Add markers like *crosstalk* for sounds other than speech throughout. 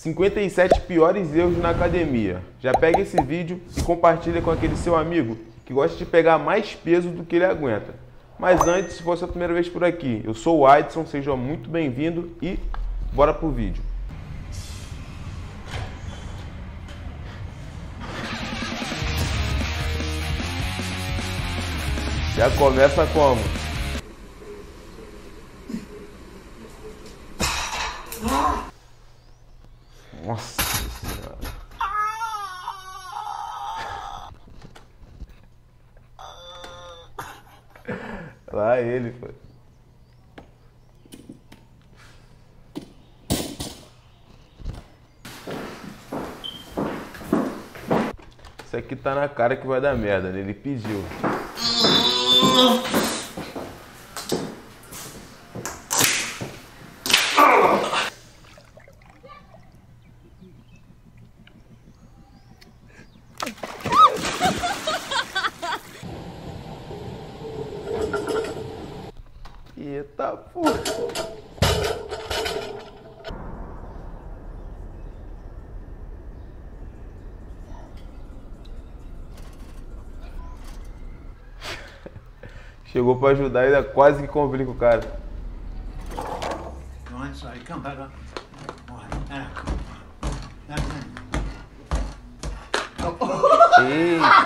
57 piores erros na academia. Já pega esse vídeo e compartilha com aquele seu amigo que gosta de pegar mais peso do que ele aguenta. Mas antes, se fosse a primeira vez por aqui, eu sou o Adson, seja muito bem-vindo e bora pro vídeo. Já começa como? *laughs* Lá ele, foi. Isso aqui tá na cara que vai dar merda, né? Ele pediu. Eita porra. Chegou pra ajudar e ainda quase que complica o cara. Go inside. Come back up. All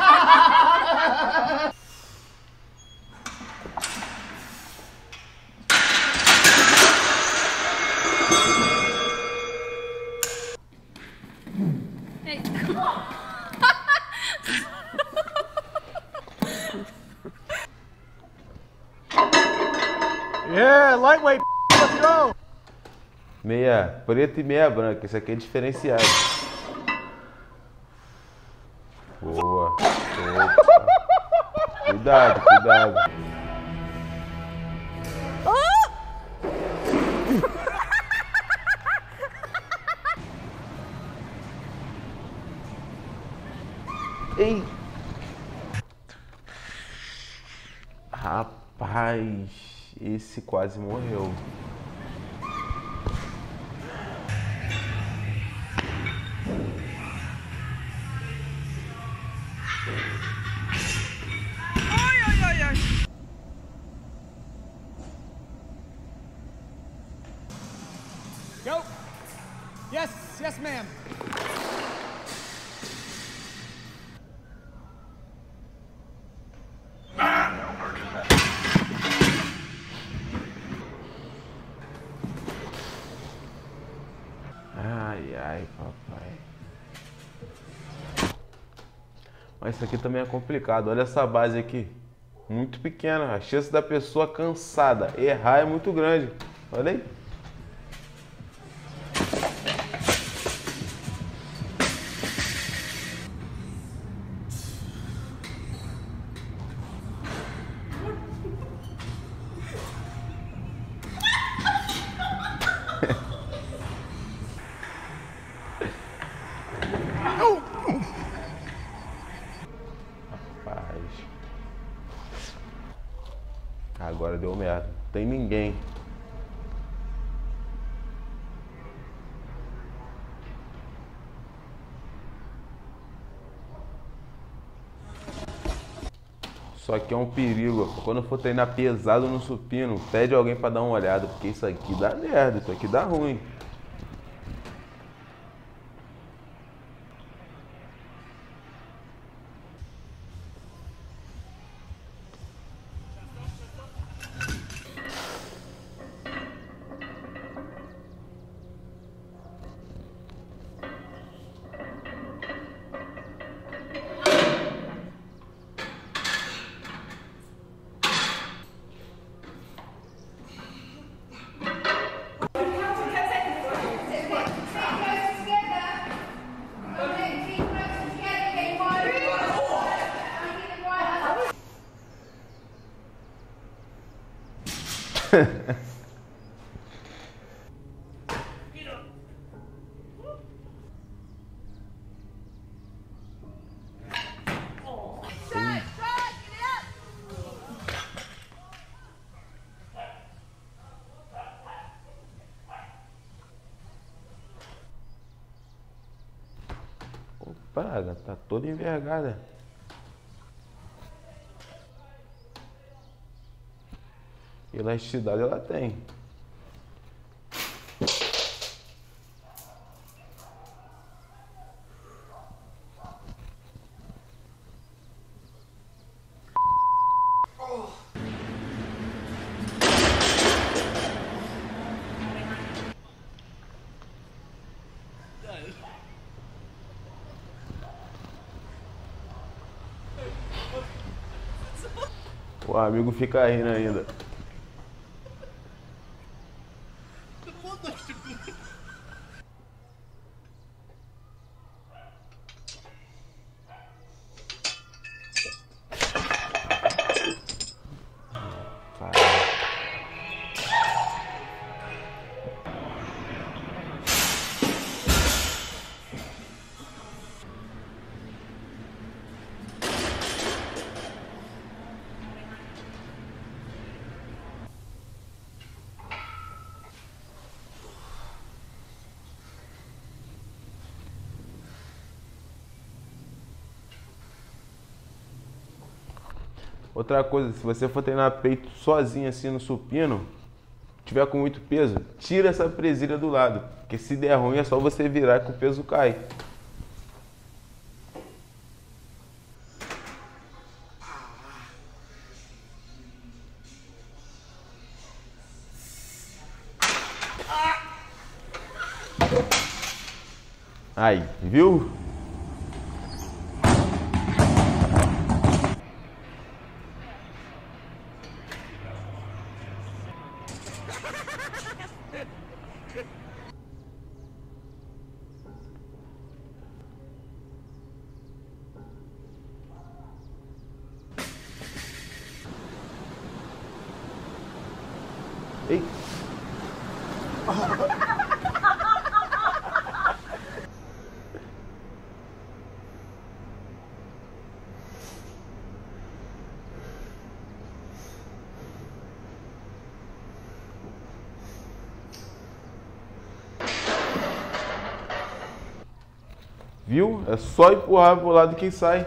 Yeah, lightweight. Let's go. Meia preta e meia branca. Isso aqui é diferenciado. Boa. Opa. Cuidado, cuidado. Ei. Rapaz, esse quase morreu. Go. Yes, yes, ma'am. Mas isso aqui também é complicado. Olha essa base aqui. Muito pequena. A chance da pessoa cansada errar é muito grande. Olha aí. Só que é um perigo. Quando for treinar pesado no supino, pede alguém pra dar uma olhada, porque isso aqui dá merda, isso aqui dá ruim. Opa, tá toda envergada. Elasticidade ela tem. O amigo fica rindo ainda. Outra coisa, se você for treinar peito sozinho assim no supino, tiver com muito peso, tira essa presilha do lado, porque se der ruim é só você virar que o peso cai. Aí, viu? Ei. Viu? É só empurrar pro lado que sai.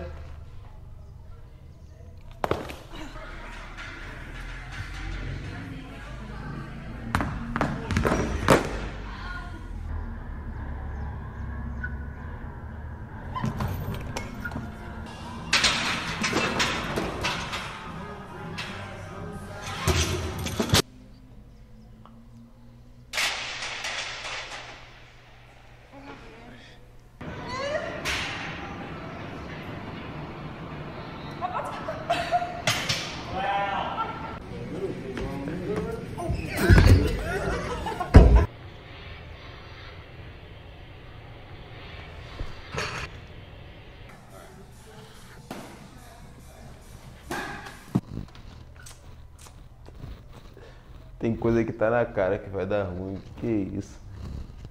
Tem coisa que tá na cara que vai dar ruim. Que isso?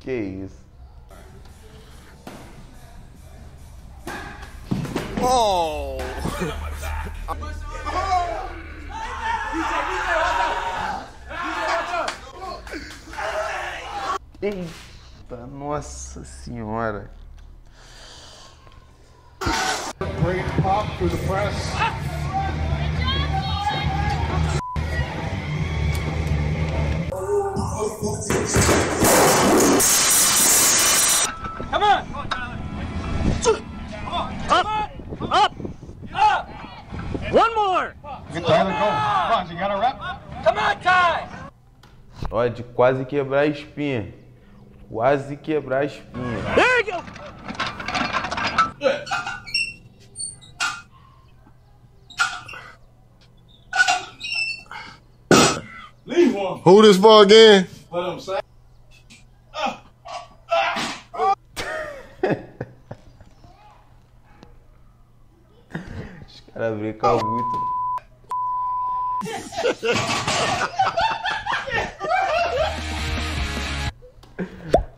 Que isso? Oh! Eita, nossa senhora. Great pop through the press. Come on! Up! Up! Up! One more! Tyler going. Come on, you got a rep? Come on, Ty! Olha, de quase quebrar a espinha. Quase quebrar a espinha. There you go! Who this for again? Os caras brincam muito.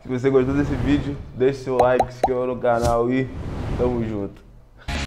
Se você gostou desse vídeo, deixe seu like, se inscreva no canal e tamo junto.